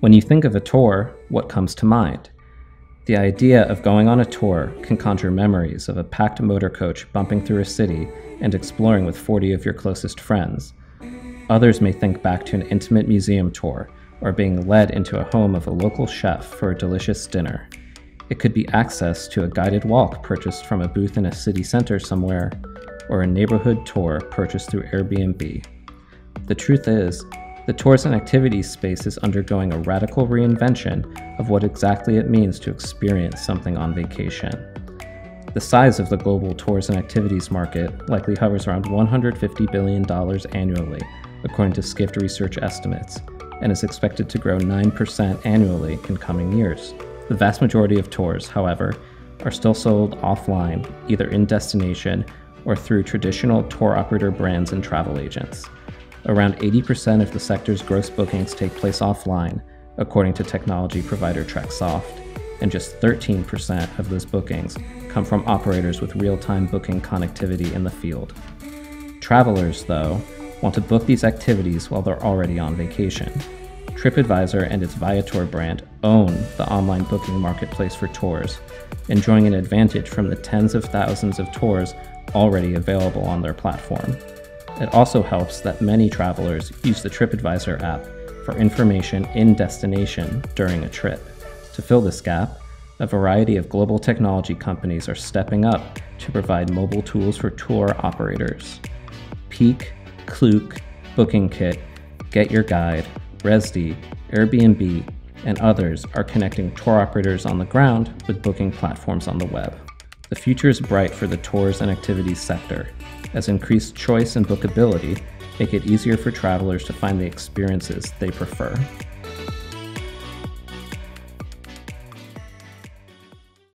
When you think of a tour, what comes to mind? The idea of going on a tour can conjure memories of a packed motor coach bumping through a city and exploring with 40 of your closest friends. Others may think back to an intimate museum tour or being led into a home of a local chef for a delicious dinner. It could be access to a guided walk purchased from a booth in a city center somewhere, or a neighborhood tour purchased through Airbnb. The truth is, the tours and activities space is undergoing a radical reinvention of what exactly it means to experience something on vacation. The size of the global tours and activities market likely hovers around $150 billion annually, according to Skift research estimates, and is expected to grow 9% annually in coming years. The vast majority of tours, however, are still sold offline, either in destination or through traditional tour operator brands and travel agents. Around 80% of the sector's gross bookings take place offline, according to technology provider TrekSoft, and just 13% of those bookings come from operators with real time booking connectivity in the field. Travelers, though, want to book these activities while they're already on vacation. TripAdvisor and its Viator brand own the online booking marketplace for tours, enjoying an advantage from the tens of thousands of tours already available on their platform. It also helps that many travelers use the TripAdvisor app for information in destination during a trip. To fill this gap, a variety of global technology companies are stepping up to provide mobile tools for tour operators. Peek, Klook, Booking Kit, Get Your Guide, Rezdy, Airbnb, and others are connecting tour operators on the ground with booking platforms on the web. The future is bright for the tours and activities sector, as increased choice and bookability make it easier for travelers to find the experiences they prefer.